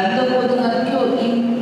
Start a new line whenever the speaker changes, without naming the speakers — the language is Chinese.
咱们的互动呢就应